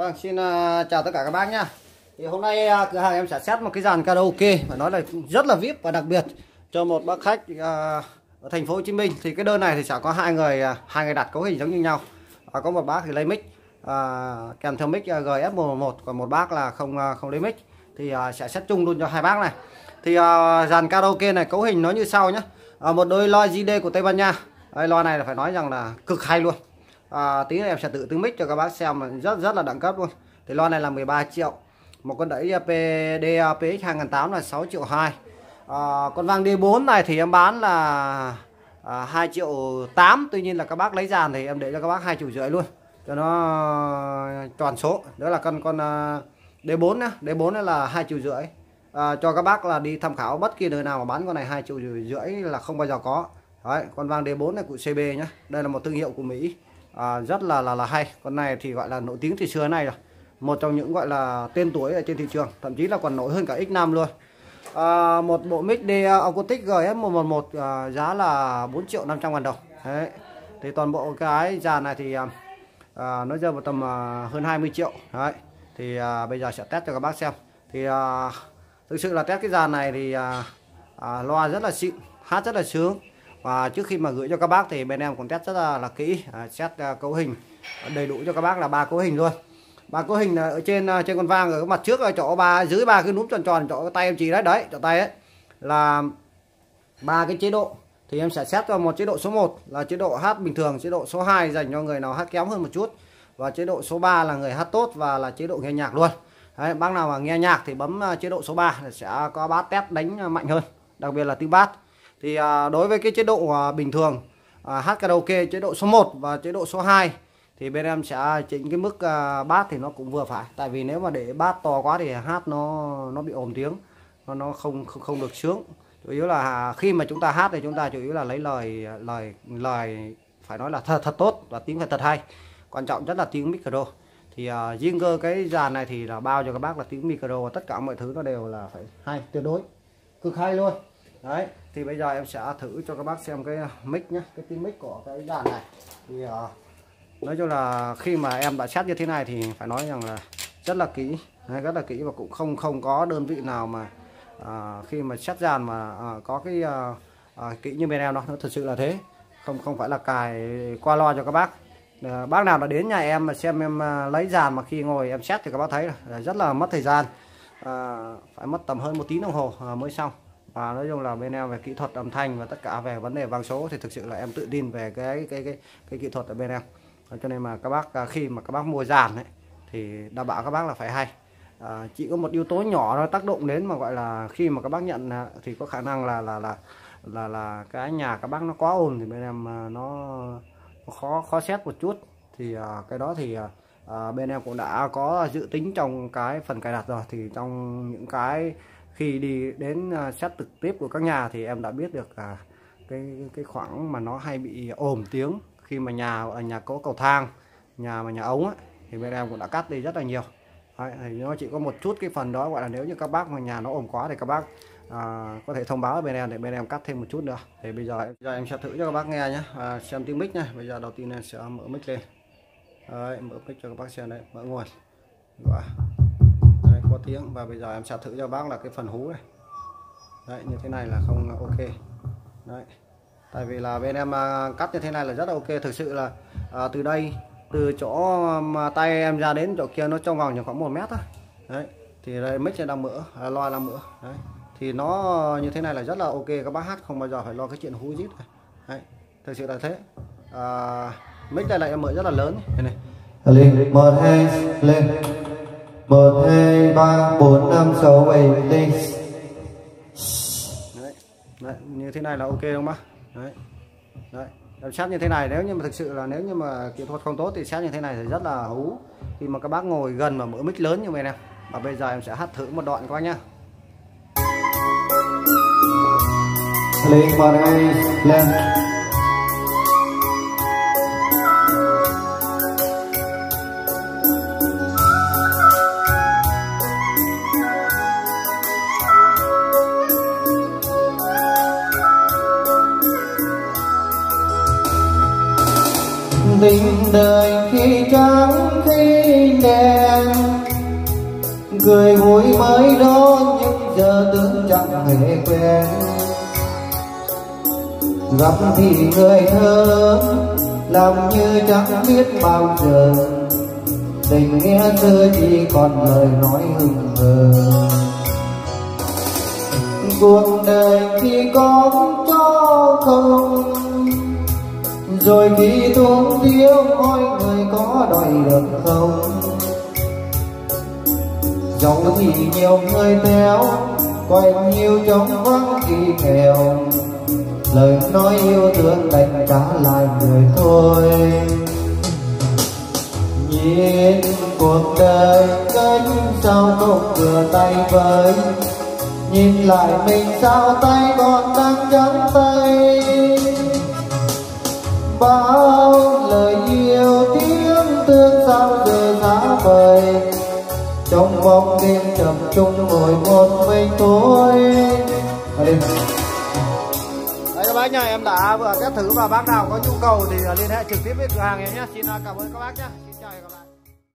Vâng, xin uh, chào tất cả các bác nhá. Thì hôm nay uh, cửa hàng em sẽ xét một cái dàn karaoke phải nói là rất là vip và đặc biệt cho một bác khách uh, ở thành phố Hồ Chí Minh. Thì cái đơn này thì sẽ có hai người uh, hai người đặt cấu hình giống như nhau. và có một bác thì lấy mic uh, kèm theo mic uh, GF111 còn một bác là không uh, không lấy mic thì uh, sẽ xét chung luôn cho hai bác này. Thì uh, dàn karaoke này cấu hình nó như sau nhá. Uh, một đôi loa JD của Tây Ban Nha. Đây, loa này là phải nói rằng là cực hay luôn à, tí nữa em sẽ tự tương mic cho các bác xem rất rất là đẳng cấp luôn. Thì loa này là 13 triệu một con đẩy PD PX 2008 là 6 triệu 2 à, con vang D4 này thì em bán là à, 2 triệu 8 tuy nhiên là các bác lấy dàn thì em để cho các bác 2 triệu rưỡi luôn cho nó toàn số. Đó là con con à, D4 nhá. D4 là 2 triệu rưỡi. À, cho các bác là đi tham khảo bất kỳ nơi nào mà bán con này 2 triệu rưỡi là không bao giờ có. Đấy, con vang D4 này của CB nhá. Đây là một thương hiệu của Mỹ à, rất là là là hay. Con này thì gọi là nổi tiếng từ xưa này rồi. Một trong những gọi là tên tuổi ở trên thị trường thậm chí là còn nổi hơn cả X5 luôn. À, một bộ mic D Acoustic GS111 à, giá là 4 triệu 500 ngàn đồng. Đấy. Thì toàn bộ cái dàn này thì à, à nó rơi vào tầm à, hơn 20 triệu. Đấy. Thì à, bây giờ sẽ test cho các bác xem. Thì à, thực sự là test cái dàn này thì à, à, loa rất là xịn hát rất là sướng và trước khi mà gửi cho các bác thì bên em còn test rất là, là kỹ à, xét à, cấu hình. Đầy đủ cho các bác là ba cấu hình luôn. Ba cấu hình ở trên à, trên con vang ở mặt trước ở chỗ ba dưới ba cái núm tròn tròn chỗ tay em chỉ đấy đấy chỗ tay ấy là ba cái chế độ. Thì em sẽ xét cho một chế độ số 1 là chế độ hát bình thường chế độ số 2 dành cho người nào hát kém hơn một chút. Và chế độ số 3 là người hát tốt và là chế độ nghe nhạc luôn. Đấy, bác nào mà nghe nhạc thì bấm à, chế độ số 3 sẽ có bát test đánh mạnh hơn đặc biệt là tiếng bát thì à, đối với cái chế độ à, bình thường à, hát karaoke chế độ số 1 và chế độ số 2 thì bên em sẽ chỉnh cái mức à, bát thì nó cũng vừa phải. Tại vì nếu mà để bát to quá thì hát nó nó bị ồn tiếng nó nó không không không được sướng. Chủ yếu là à, khi mà chúng ta hát thì chúng ta chủ yếu là lấy lời lời lời phải nói là thật thật tốt và tiếng phải thật hay. Quan trọng rất là tiếng micro. Thì uh, riêng cơ cái dàn này thì là bao cho các bác là tiếng micro và tất cả mọi thứ nó đều là phải hay tuyệt đối. Cực hay luôn đấy thì bây giờ em sẽ thử cho các bác xem cái mic nhé cái tiếng mic của cái dàn này. Thì uh, nói chung là khi mà em đã xét như thế này thì phải nói rằng là rất là kỹ rất là kỹ và cũng không không có đơn vị nào mà uh, khi mà xét dàn mà uh, có cái uh, uh, kỹ như bên em đó nó thật sự là thế. Không không phải là cài qua loa cho các bác. Bác nào đã đến nhà em mà xem em lấy dàn mà khi ngồi em xét thì các bác thấy là rất là mất thời gian. À, phải mất tầm hơn một tiếng đồng hồ mới xong và nói chung là bên em về kỹ thuật âm thanh và tất cả về vấn đề vang số thì thực sự là em tự tin về cái cái cái cái kỹ thuật ở bên em. Cho nên mà các bác à, khi mà các bác mua dàn ấy thì đảm bảo các bác là phải hay. À, chỉ có một yếu tố nhỏ nó tác động đến mà gọi là khi mà các bác nhận à, thì có khả năng là là là là là cái nhà các bác nó quá ồn thì bên em nó, nó khó khó xét một chút. Thì à, cái đó thì à, bên em cũng đã có dự tính trong cái phần cài đặt rồi. Thì trong những cái khi đi đến à, xét trực tiếp của các nhà thì em đã biết được à, cái cái khoảng mà nó hay bị ồn tiếng khi mà nhà ở nhà có cầu thang nhà mà nhà ống ấy, thì bên em cũng đã cắt đi rất là nhiều. Đấy, thì nó chỉ có một chút cái phần đó gọi là nếu như các bác mà nhà nó ồn quá thì các bác à, có thể thông báo bên em để bên em cắt thêm một chút nữa. Thì bây giờ bây giờ em sẽ thử cho các bác nghe nhé à, xem tiếng mic nhé. Bây giờ đầu tiên em sẽ mở mic lên. Đấy, mở mic cho các bác xem đấy mở nguồn. Rồi tiếng. Và bây giờ em sẽ thử cho bác là cái phần hú này. Đấy như thế này là không ok. Đấy. Tại vì là bên em à, cắt như thế này là rất là ok. Thực sự là à, từ đây từ chỗ mà tay em ra đến chỗ kia nó trong vòng khoảng một mét thôi đấy. Thì đây mic đang mỡ à, loa đang mỡ, đấy. Thì nó như thế này là rất là ok. Các bác hát không bao giờ phải lo cái chuyện hú rít đấy. Thực sự là thế. À, mic đây lại em mở rất là lớn. Này. Lên một hai lên một hai ba bốn năm sáu bảy lên. Đấy. như thế này là ok không bác? Đấy đấy. Làm sát như thế này nếu như mà thực sự là nếu như mà kỹ thuật không tốt thì sát như thế này thì rất là hú. Khi mà các bác ngồi gần và mở mic lớn như vậy nè và bây giờ em sẽ hát thử một đoạn coi nhá. Lên một hai lên tình đời khi trắng khi đen. Cười vui mới đó nhưng giờ tưởng chẳng hề quen. Gặp thì người thơ làm như chẳng biết bao giờ. Tình nghe xưa chỉ còn lời nói hừng hờ. Cuộc đời khi có cho không? Rồi khi tuôn thiếu coi người có đòi được không? Dẫu thì nhiều người theo quanh nhiều trong vắng khi nghèo lời nói yêu thương đành trả lại người thôi. Nhìn cuộc đời cánh sao không vừa tay với, nhìn lại mình sao tay còn đang trắng tay bao lời yêu tiếng tương sao giờ giá vời trong bóng đêm trầm trung ngồi một mình thôi Đấy các bác nha, em đã vừa test thử và bác nào có nhu cầu thì ờ, liên hệ trực tiếp với cửa hàng em nhé. Xin ờ, cảm ơn các bác nhé. Xin chào các bạn.